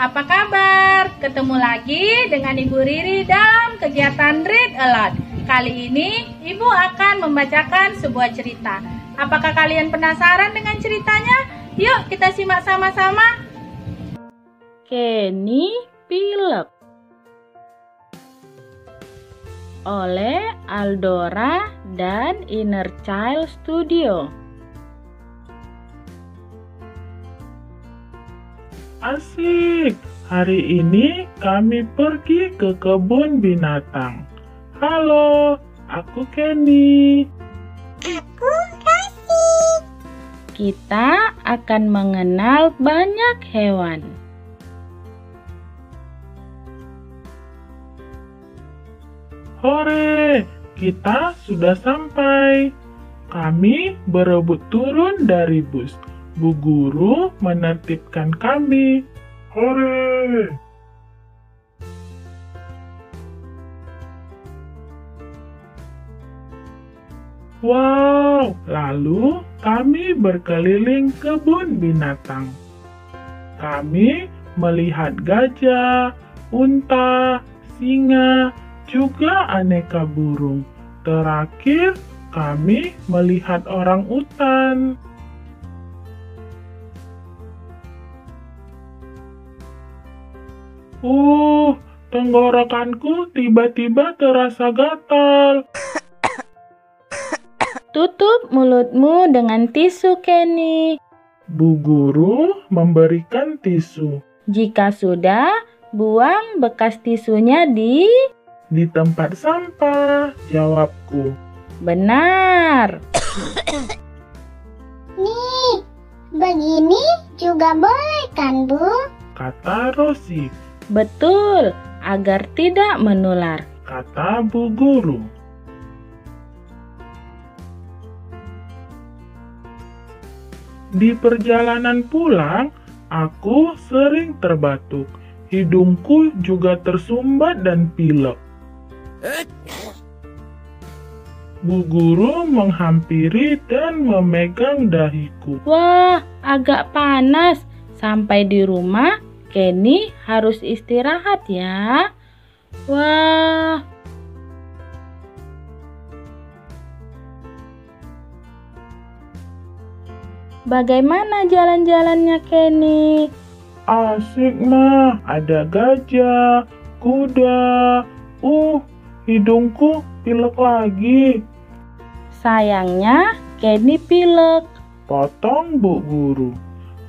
Apa kabar? Ketemu lagi dengan Ibu Riri dalam kegiatan Read Aloud. Kali ini Ibu akan membacakan sebuah cerita. Apakah kalian penasaran dengan ceritanya? Yuk kita simak sama-sama. Kenny Pilek oleh Aldora dan Inner Child Studio. Asik! Hari ini kami pergi ke kebun binatang. Halo, aku Kenny. Kita akan mengenal banyak hewan. Hore, kita sudah sampai. Kami berebut turun dari bus. Bu guru menertibkan kami. Hore! Wow, lalu kami berkeliling kebun binatang. Kami melihat gajah, unta, singa, juga aneka burung. Terakhir, kami melihat orang utan. Uh, tenggorokanku tiba-tiba terasa gatal. Tutup mulutmu dengan tisu, Kenny. Bu guru memberikan tisu Jika sudah, buang bekas tisunya di di tempat sampah. Jawabku. benar. Nih, begini juga boleh kan, Bu? Kata Rosi. Betul, agar tidak menular. Kata bu guru. Di perjalanan pulang, aku sering terbatuk. Hidungku juga tersumbat dan pilek. Bu guru menghampiri dan memegang dahiku. Wah, agak panas. Sampai di rumah, Kenny harus istirahat ya. Wah, bagaimana jalan-jalannya Kenny? Asik mah, ada gajah, kuda. Uh, hidungku pilek lagi. Sayangnya, Kenny pilek. Potong bu guru,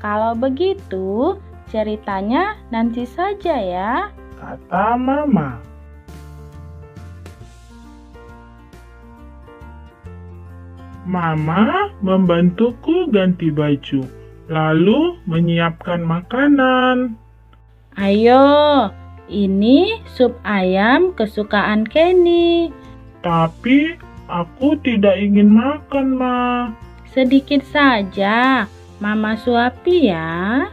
Kalau begitu, ceritanya nanti saja ya. kata mama. Mama membantuku ganti baju, lalu menyiapkan makanan. Ayo, ini sup ayam kesukaan Kenny. Tapi aku tidak ingin makan, Ma. Sedikit saja, Mama suapi ya.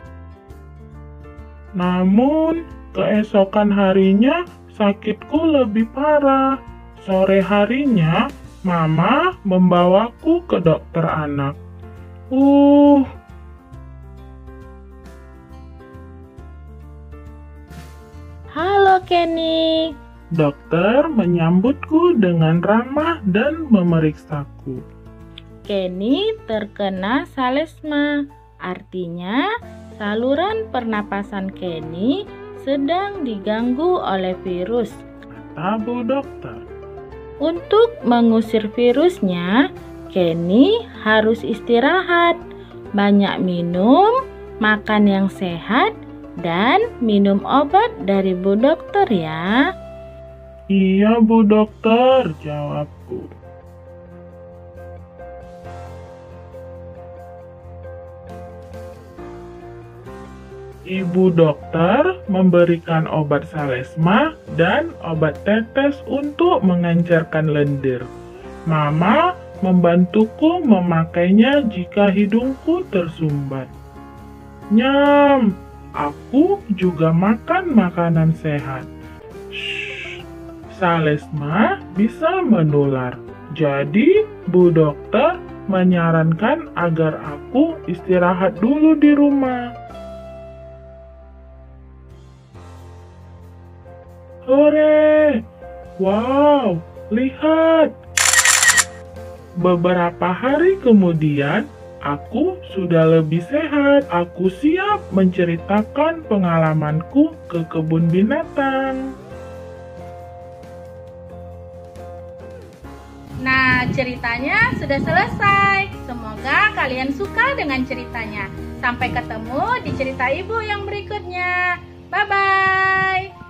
Namun, keesokan harinya sakitku lebih parah. Sore harinya, Mama membawaku ke dokter anak. Uh, Halo Kenny. dokter menyambutku dengan ramah dan memeriksaku. Kenny terkena salesma. Artinya, saluran pernapasan Kenny sedang diganggu oleh virus. Kata bu dokter. Untuk mengusir virusnya, Kenny harus istirahat, banyak minum, makan yang sehat, dan minum obat dari bu dokter ya. Iya bu dokter, jawabku. Ibu dokter memberikan obat salesma dan obat tetes untuk mengencerkan lendir. Mama membantuku memakainya jika hidungku tersumbat. Nyam, aku juga makan makanan sehat. Shh, Salesma bisa menular. Jadi, Bu Dokter menyarankan agar aku istirahat dulu di rumah. Hore! Wow, lihat! Beberapa hari kemudian, aku sudah lebih sehat. Aku siap menceritakan pengalamanku ke kebun binatang. Nah, ceritanya sudah selesai. Semoga kalian suka dengan ceritanya. Sampai ketemu di cerita ibu yang berikutnya. Bye bye.